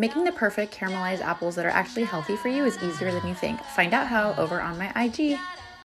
Making the perfect caramelized apples that are actually healthy for you is easier than you think. Find out how over on my IG.